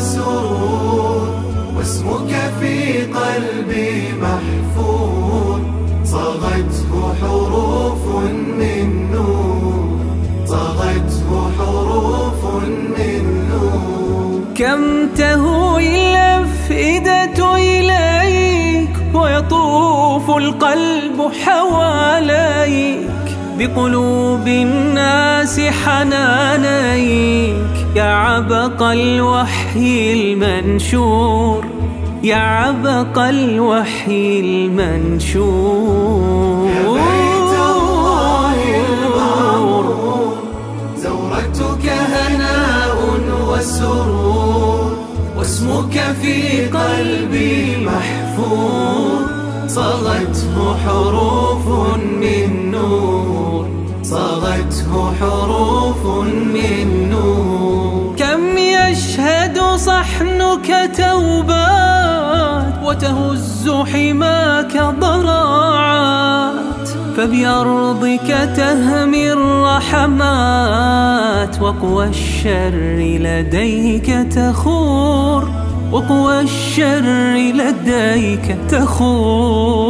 وسرور واسمك في قلبي محفور. صاغته حروف من نور صاغته حروف من نور. كم تهوي الأفئدة إليك ويطوف القلب حواليك. بقلوب الناس حنانيك يا عبق الوحي المنشور يا عبق الوحي المنشور. يا بيت الله زورتك هناء وسرور واسمك في قلبي محفور. صغته حروف من نور صغته حروف صحنك توبات وتهز حماك ضراعات. فبأرضك تهمي الرحمات وقوى الشر لديك تخور. وقوى الشر لديك تخور.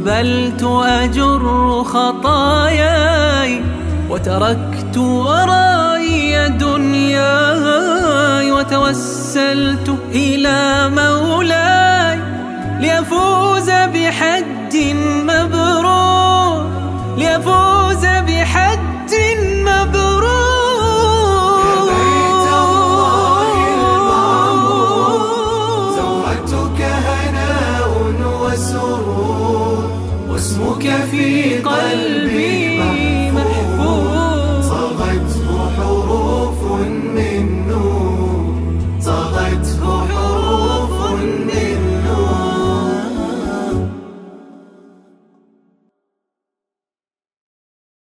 أقبلت أجر خطاياي وتركت وراي دنياي وتوسلت إلى مولاي ليفوز بحج مبرور ليفوز في قلبي.